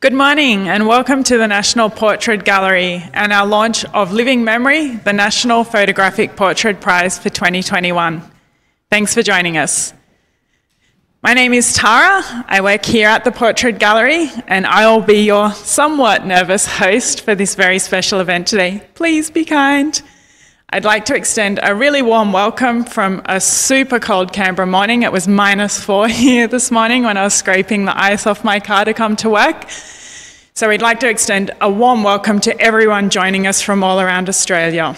Good morning and welcome to the National Portrait Gallery and our launch of Living Memory, the National Photographic Portrait Prize for 2021. Thanks for joining us. My name is Tara. I work here at the Portrait Gallery and I'll be your somewhat nervous host for this very special event today. Please be kind. I'd like to extend a really warm welcome from a super cold Canberra morning. It was minus four here this morning when I was scraping the ice off my car to come to work. So we'd like to extend a warm welcome to everyone joining us from all around Australia.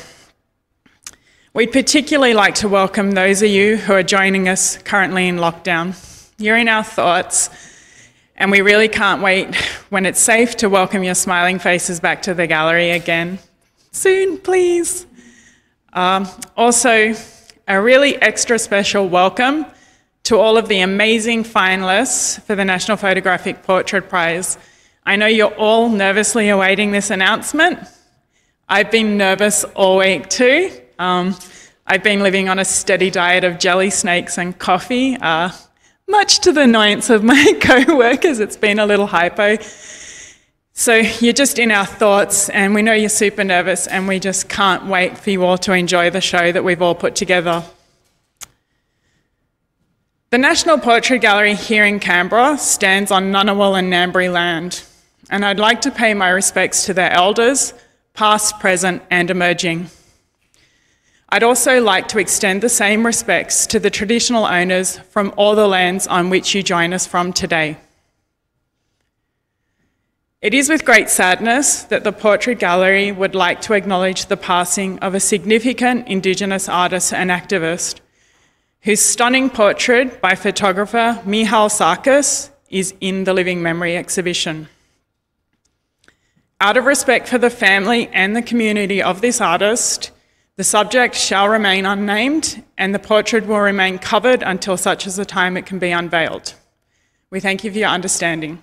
We'd particularly like to welcome those of you who are joining us currently in lockdown. You're in our thoughts, and we really can't wait when it's safe to welcome your smiling faces back to the gallery again. Soon, please. Um, also, a really extra special welcome to all of the amazing finalists for the National Photographic Portrait Prize. I know you're all nervously awaiting this announcement. I've been nervous all week too. Um, I've been living on a steady diet of jelly snakes and coffee, uh, much to the annoyance of my co workers. It's been a little hypo. So you're just in our thoughts, and we know you're super nervous, and we just can't wait for you all to enjoy the show that we've all put together. The National Portrait Gallery here in Canberra stands on Ngunnawal and Ngambri land, and I'd like to pay my respects to their elders, past, present, and emerging. I'd also like to extend the same respects to the traditional owners from all the lands on which you join us from today. It is with great sadness that the Portrait Gallery would like to acknowledge the passing of a significant Indigenous artist and activist whose stunning portrait by photographer Michal Sarkis is in the Living Memory exhibition. Out of respect for the family and the community of this artist, the subject shall remain unnamed and the portrait will remain covered until such as the time it can be unveiled. We thank you for your understanding.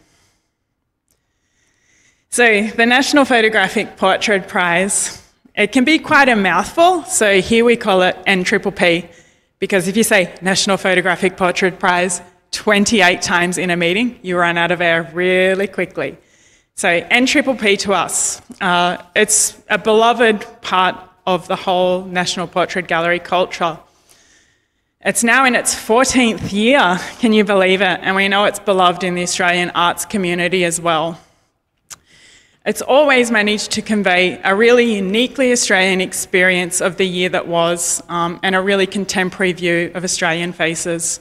So, the National Photographic Portrait Prize, it can be quite a mouthful, so here we call it NPPP, because if you say National Photographic Portrait Prize 28 times in a meeting, you run out of air really quickly. So, NPPP to us, uh, it's a beloved part of the whole National Portrait Gallery culture. It's now in its 14th year, can you believe it? And we know it's beloved in the Australian arts community as well. It's always managed to convey a really uniquely Australian experience of the year that was um, and a really contemporary view of Australian faces.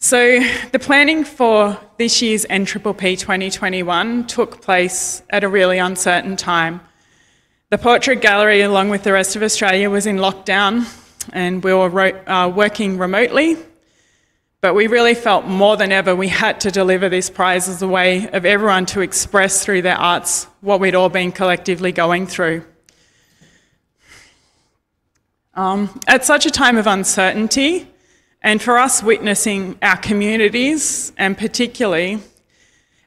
So, the planning for this year's NPPP 2021 took place at a really uncertain time. The Portrait Gallery, along with the rest of Australia, was in lockdown and we were uh, working remotely but we really felt more than ever we had to deliver this prize as a way of everyone to express through their arts what we'd all been collectively going through. Um, at such a time of uncertainty, and for us witnessing our communities, and particularly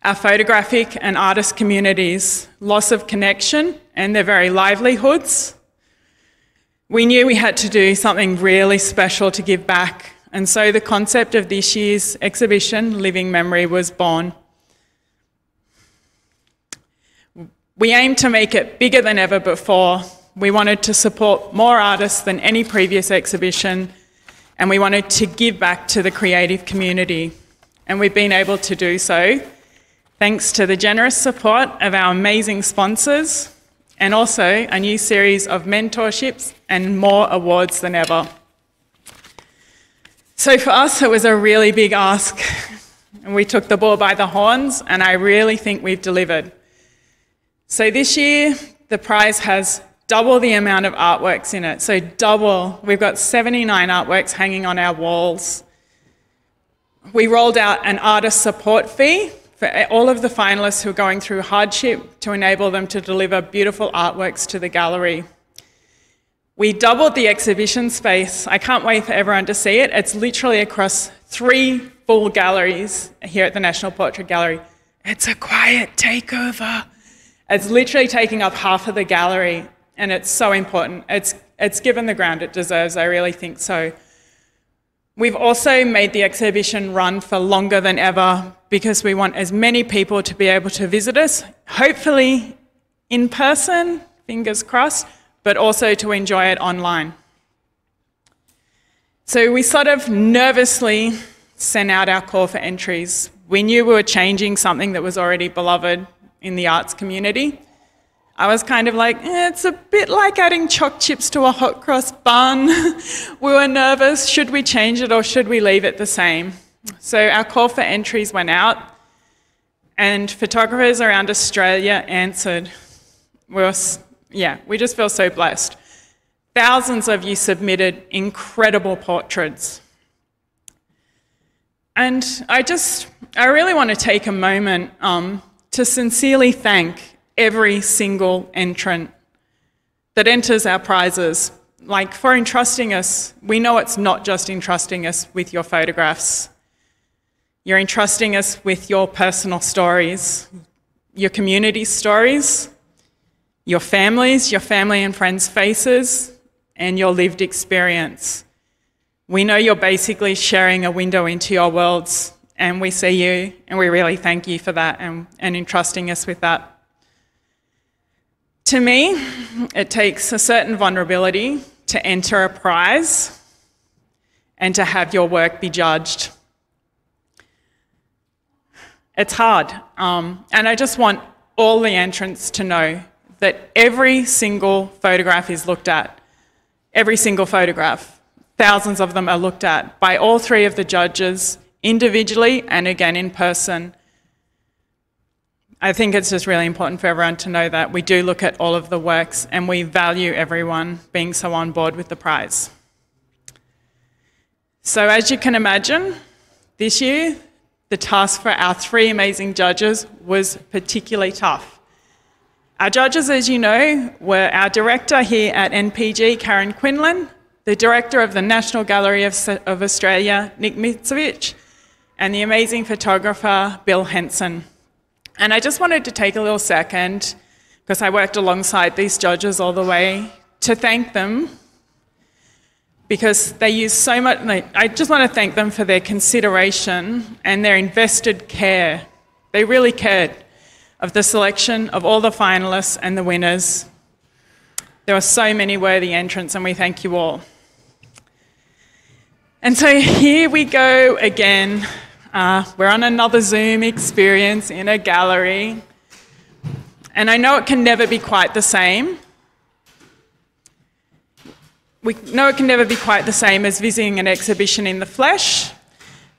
our photographic and artist communities' loss of connection and their very livelihoods, we knew we had to do something really special to give back and so the concept of this year's exhibition, Living Memory, was born. We aimed to make it bigger than ever before. We wanted to support more artists than any previous exhibition, and we wanted to give back to the creative community. And we've been able to do so thanks to the generous support of our amazing sponsors and also a new series of mentorships and more awards than ever. So for us, it was a really big ask. And we took the ball by the horns, and I really think we've delivered. So this year, the prize has double the amount of artworks in it. So double. We've got 79 artworks hanging on our walls. We rolled out an artist support fee for all of the finalists who are going through hardship to enable them to deliver beautiful artworks to the gallery. We doubled the exhibition space. I can't wait for everyone to see it. It's literally across three full galleries here at the National Portrait Gallery. It's a quiet takeover. It's literally taking up half of the gallery, and it's so important. It's, it's given the ground it deserves, I really think so. We've also made the exhibition run for longer than ever because we want as many people to be able to visit us, hopefully in person, fingers crossed, but also to enjoy it online. So we sort of nervously sent out our call for entries. We knew we were changing something that was already beloved in the arts community. I was kind of like, eh, it's a bit like adding choc chips to a hot cross bun. we were nervous. Should we change it or should we leave it the same? So our call for entries went out, and photographers around Australia answered. We were, yeah, we just feel so blessed. Thousands of you submitted incredible portraits. And I just, I really want to take a moment um, to sincerely thank every single entrant that enters our prizes. Like for entrusting us, we know it's not just entrusting us with your photographs. You're entrusting us with your personal stories, your community stories, your families, your family and friends' faces, and your lived experience. We know you're basically sharing a window into your worlds, and we see you, and we really thank you for that and, and entrusting us with that. To me, it takes a certain vulnerability to enter a prize and to have your work be judged. It's hard. Um, and I just want all the entrants to know that every single photograph is looked at. Every single photograph. Thousands of them are looked at by all three of the judges individually and again in person. I think it's just really important for everyone to know that we do look at all of the works and we value everyone being so on board with the prize. So, as you can imagine, this year the task for our three amazing judges was particularly tough. Our judges, as you know, were our director here at NPG, Karen Quinlan, the director of the National Gallery of, of Australia, Nick Mitzevich, and the amazing photographer, Bill Henson. And I just wanted to take a little second, because I worked alongside these judges all the way, to thank them because they use so much. I just want to thank them for their consideration and their invested care. They really cared of the selection of all the finalists and the winners. There were so many worthy entrants, and we thank you all. And so here we go again uh, we're on another Zoom experience in a gallery. And I know it can never be quite the same. We know it can never be quite the same as visiting an exhibition in the flesh.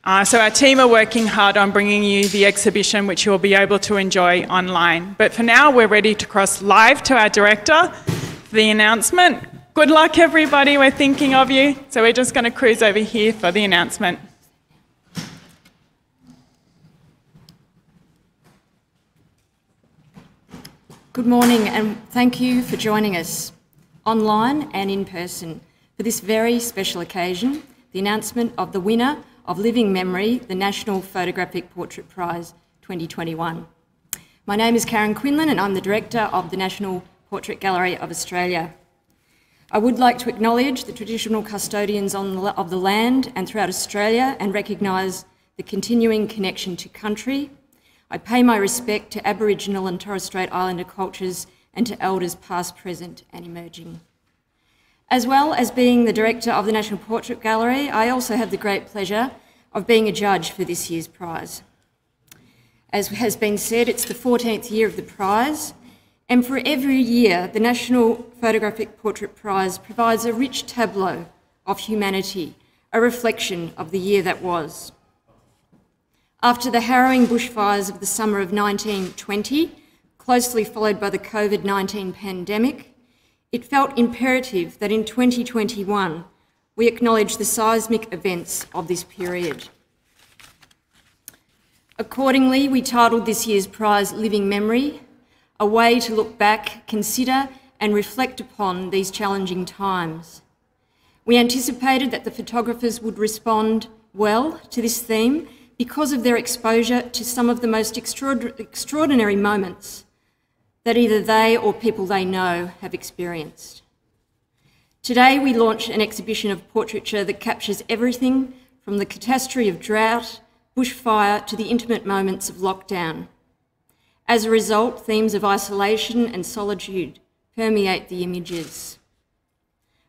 Uh, so our team are working hard on bringing you the exhibition, which you'll be able to enjoy online. But for now, we're ready to cross live to our director for the announcement. Good luck, everybody. We're thinking of you. So we're just going to cruise over here for the announcement. Good morning, and thank you for joining us online and in person for this very special occasion the announcement of the winner of Living Memory, the National Photographic Portrait Prize 2021. My name is Karen Quinlan, and I'm the Director of the National Portrait Gallery of Australia. I would like to acknowledge the traditional custodians of the land and throughout Australia and recognise the continuing connection to country, I pay my respect to Aboriginal and Torres Strait Islander cultures and to elders past, present and emerging. As well as being the director of the National Portrait Gallery, I also have the great pleasure of being a judge for this year's prize. As has been said, it's the 14th year of the prize, and for every year, the National Photographic Portrait Prize provides a rich tableau of humanity, a reflection of the year that was. After the harrowing bushfires of the summer of 1920, closely followed by the COVID 19 pandemic, it felt imperative that in 2021 we acknowledge the seismic events of this period. Accordingly, we titled this year's prize Living Memory, a way to look back, consider, and reflect upon these challenging times. We anticipated that the photographers would respond well to this theme because of their exposure to some of the most extraordinary moments that either they or people they know have experienced. Today, we launch an exhibition of portraiture that captures everything from the catastrophe of drought, bushfire, to the intimate moments of lockdown. As a result, themes of isolation and solitude permeate the images.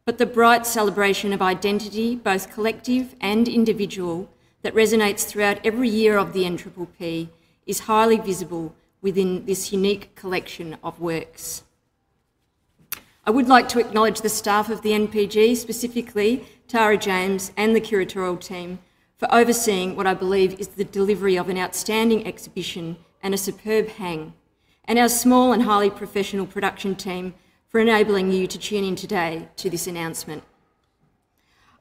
But the bright celebration of identity, both collective and individual, that resonates throughout every year of the NPPP is highly visible within this unique collection of works. I would like to acknowledge the staff of the NPG, specifically Tara James and the curatorial team, for overseeing what I believe is the delivery of an outstanding exhibition and a superb hang, and our small and highly professional production team for enabling you to tune in today to this announcement.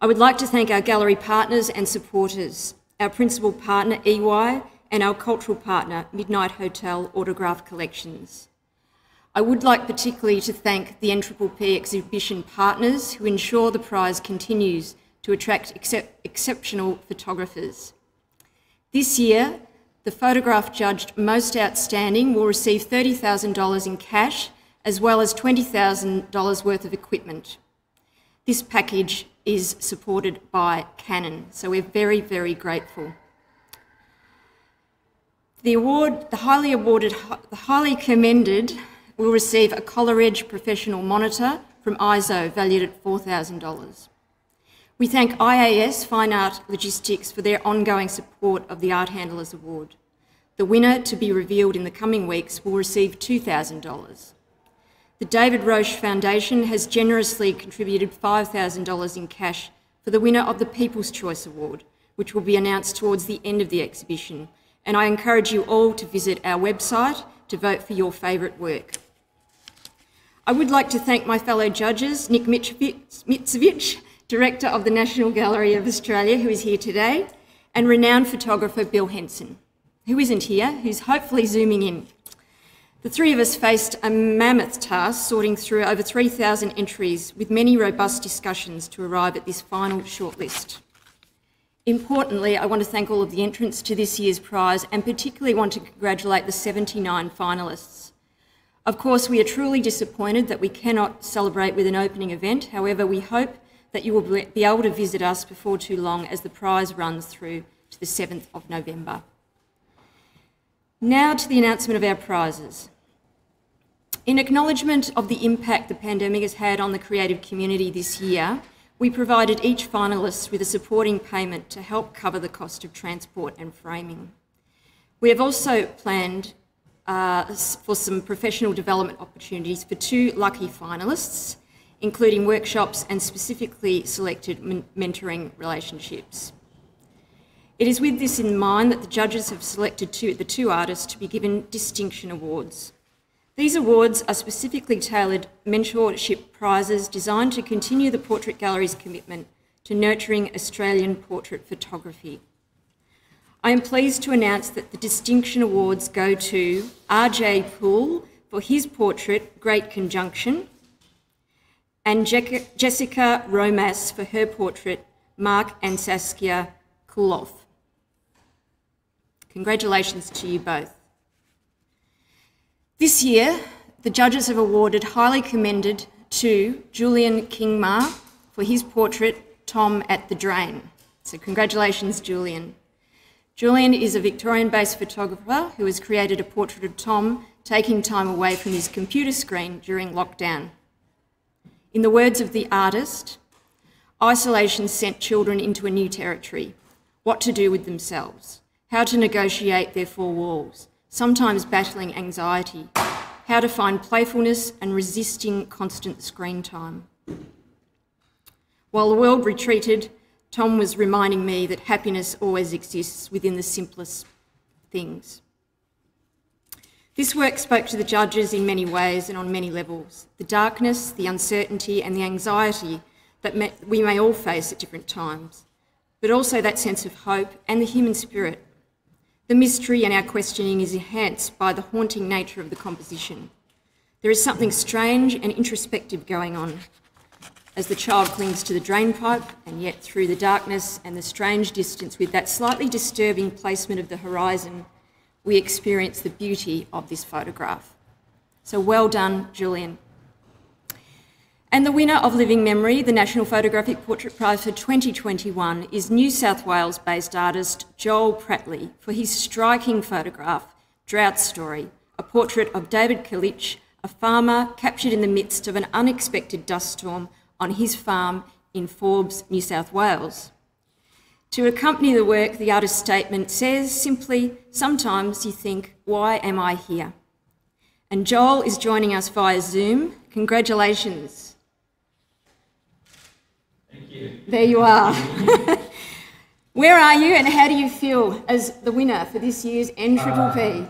I would like to thank our gallery partners and supporters, our principal partner EY and our cultural partner Midnight Hotel Autograph Collections. I would like particularly to thank the NPPP exhibition partners who ensure the prize continues to attract excep exceptional photographers. This year, the photograph judged most outstanding will receive $30,000 in cash as well as $20,000 worth of equipment. This package is supported by Canon, so we're very, very grateful. The award, the highly awarded, the highly commended, will receive a ColorEdge Professional Monitor from EIZO valued at $4,000. We thank IAS Fine Art Logistics for their ongoing support of the Art Handlers Award. The winner, to be revealed in the coming weeks, will receive $2,000. The David Roche Foundation has generously contributed $5,000 in cash for the winner of the People's Choice Award, which will be announced towards the end of the exhibition. And I encourage you all to visit our website to vote for your favourite work. I would like to thank my fellow judges, Nick Mitzevich, Director of the National Gallery of Australia, who is here today, and renowned photographer Bill Henson, who isn't here, who's hopefully zooming in. The three of us faced a mammoth task sorting through over 3,000 entries with many robust discussions to arrive at this final shortlist. Importantly, I want to thank all of the entrants to this year's prize and particularly want to congratulate the 79 finalists. Of course, we are truly disappointed that we cannot celebrate with an opening event. However, we hope that you will be able to visit us before too long as the prize runs through to the 7th of November. Now to the announcement of our prizes. In acknowledgement of the impact the pandemic has had on the creative community this year, we provided each finalist with a supporting payment to help cover the cost of transport and framing. We have also planned uh, for some professional development opportunities for two lucky finalists including workshops and specifically selected mentoring relationships. It is with this in mind that the judges have selected two, the two artists to be given distinction awards. These awards are specifically tailored mentorship prizes designed to continue the Portrait Gallery's commitment to nurturing Australian portrait photography. I am pleased to announce that the distinction awards go to RJ Poole for his portrait, Great Conjunction, and Jessica Romas for her portrait, Mark and Saskia Kuloff. Congratulations to you both. This year, the judges have awarded highly commended to Julian Kingma for his portrait, Tom at the Drain. So congratulations, Julian. Julian is a Victorian-based photographer who has created a portrait of Tom taking time away from his computer screen during lockdown. In the words of the artist, isolation sent children into a new territory what to do with themselves, how to negotiate their four walls, sometimes battling anxiety, how to find playfulness and resisting constant screen time. While the world retreated, Tom was reminding me that happiness always exists within the simplest things. This work spoke to the judges in many ways and on many levels. The darkness, the uncertainty, and the anxiety that we may all face at different times, but also that sense of hope and the human spirit. The mystery and our questioning is enhanced by the haunting nature of the composition. There is something strange and introspective going on as the child clings to the drainpipe, and yet through the darkness and the strange distance, with that slightly disturbing placement of the horizon we experience the beauty of this photograph. So well done, Julian. And the winner of Living Memory, the National Photographic Portrait Prize for 2021, is New South Wales based artist Joel Pratley for his striking photograph, Drought Story, a portrait of David Kalisch, a farmer captured in the midst of an unexpected dust storm on his farm in Forbes, New South Wales. To accompany the work, the artist's statement says simply, Sometimes you think, why am I here? And Joel is joining us via Zoom. Congratulations. There you are. Where are you and how do you feel as the winner for this year's N Triple P?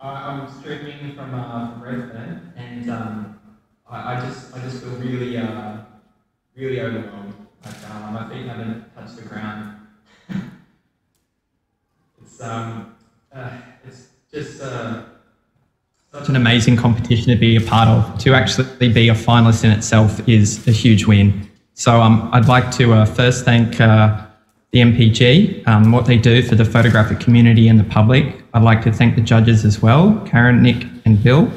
Uh, I'm streaming from, uh, from Redfern and um, I, I, just I just feel really uh, really overwhelmed. Like uh, my feet haven't touched the ground. it's um uh, it's just uh, such an amazing competition to be a part of. To actually be a finalist in itself is a huge win. So um, I'd like to uh, first thank uh, the NPG, um, what they do for the photographic community and the public. I'd like to thank the judges as well, Karen, Nick, and Bill.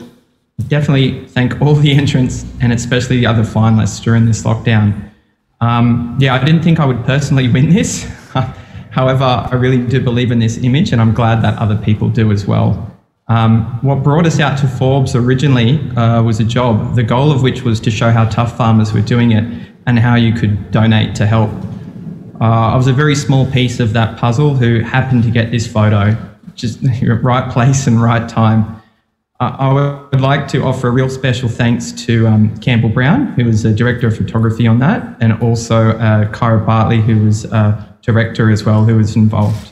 Definitely thank all the entrants and especially the other finalists during this lockdown. Um, yeah, I didn't think I would personally win this. However, I really do believe in this image and I'm glad that other people do as well. Um, what brought us out to Forbes originally uh, was a job, the goal of which was to show how tough farmers were doing it and how you could donate to help. Uh, I was a very small piece of that puzzle who happened to get this photo, just right place and right time. Uh, I would like to offer a real special thanks to um, Campbell Brown, who was a director of photography on that, and also uh, Kyra Bartley, who was a director as well, who was involved.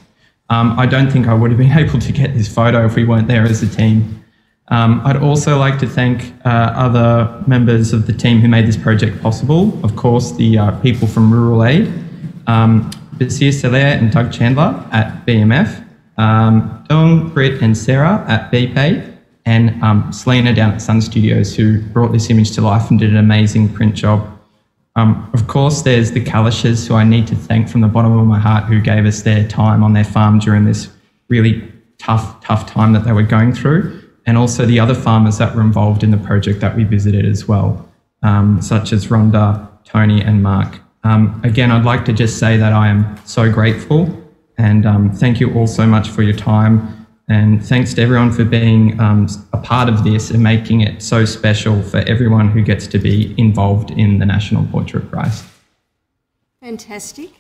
Um, I don't think I would have been able to get this photo if we weren't there as a team. Um, I'd also like to thank uh, other members of the team who made this project possible. Of course, the uh, people from Rural Aid, um, Basir Saleh and Doug Chandler at BMF, um, Dong, Britt and Sarah at BPay, and um, Selena down at Sun Studios who brought this image to life and did an amazing print job. Um, of course, there's the Kalisches who I need to thank from the bottom of my heart who gave us their time on their farm during this really tough, tough time that they were going through and also the other farmers that were involved in the project that we visited as well, um, such as Rhonda, Tony, and Mark. Um, again, I'd like to just say that I am so grateful and um, thank you all so much for your time. And thanks to everyone for being um, a part of this and making it so special for everyone who gets to be involved in the National Portrait Prize. Fantastic.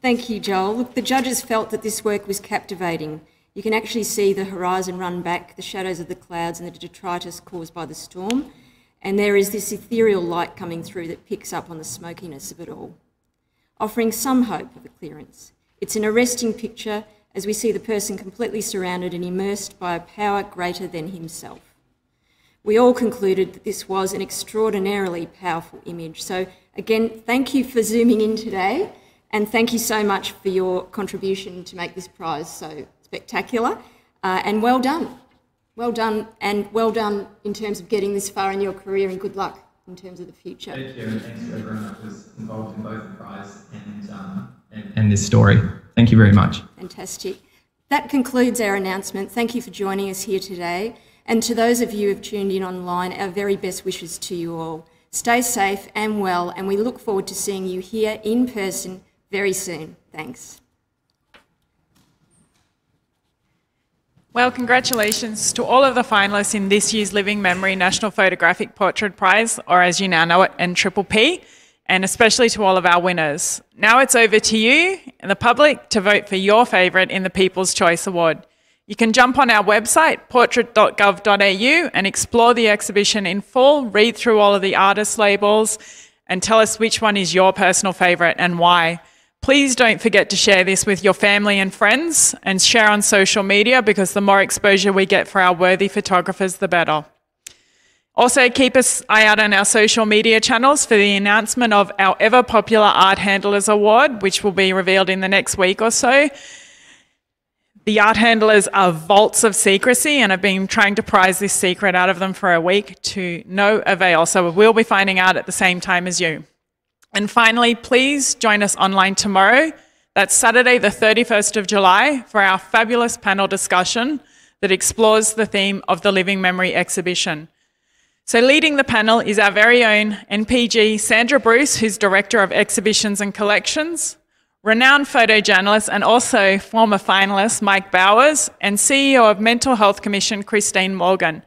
Thank you, Joel. Look, the judges felt that this work was captivating you can actually see the horizon run back, the shadows of the clouds and the detritus caused by the storm. And there is this ethereal light coming through that picks up on the smokiness of it all, offering some hope of a clearance. It's an arresting picture as we see the person completely surrounded and immersed by a power greater than himself. We all concluded that this was an extraordinarily powerful image. So, again, thank you for zooming in today, and thank you so much for your contribution to make this prize so spectacular, uh, and well done. Well done, and well done in terms of getting this far in your career, and good luck in terms of the future. Thank you, and thanks to everyone that was involved in both the prize and, um, and, and this story. Thank you very much. Fantastic. That concludes our announcement. Thank you for joining us here today. And to those of you who have tuned in online, our very best wishes to you all. Stay safe and well, and we look forward to seeing you here in person very soon. Thanks. Well, congratulations to all of the finalists in this year's Living Memory National Photographic Portrait Prize, or as you now know it, NPPP, and especially to all of our winners. Now it's over to you and the public to vote for your favourite in the People's Choice Award. You can jump on our website, portrait.gov.au, and explore the exhibition in full, read through all of the artist labels, and tell us which one is your personal favourite and why. Please don't forget to share this with your family and friends and share on social media because the more exposure we get for our worthy photographers, the better. Also, keep an eye out on our social media channels for the announcement of our ever popular Art Handlers Award, which will be revealed in the next week or so. The art handlers are vaults of secrecy, and I've been trying to prize this secret out of them for a week to no avail. So we'll be finding out at the same time as you. And finally, please join us online tomorrow. That's Saturday, the 31st of July, for our fabulous panel discussion that explores the theme of the Living Memory exhibition. So, leading the panel is our very own NPG Sandra Bruce, who's Director of Exhibitions and Collections, renowned photojournalist and also former finalist Mike Bowers, and CEO of Mental Health Commission Christine Morgan.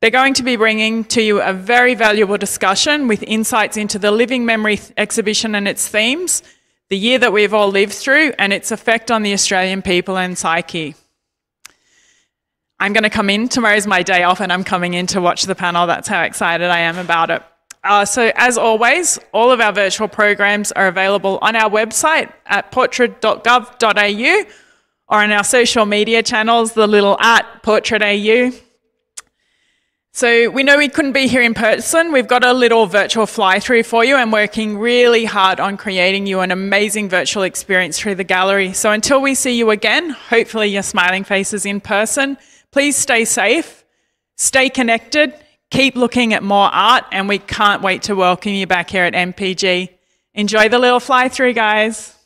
They're going to be bringing to you a very valuable discussion with insights into the Living Memory exhibition and its themes, the year that we've all lived through, and its effect on the Australian people and psyche. I'm going to come in. Tomorrow's my day off, and I'm coming in to watch the panel. That's how excited I am about it. Uh, so, as always, all of our virtual programs are available on our website at portrait.gov.au or on our social media channels, the little at portrait.au. So, we know we couldn't be here in person. We've got a little virtual fly through for you and working really hard on creating you an amazing virtual experience through the gallery. So, until we see you again, hopefully, your smiling faces in person. Please stay safe, stay connected, keep looking at more art, and we can't wait to welcome you back here at NPG. Enjoy the little fly through, guys.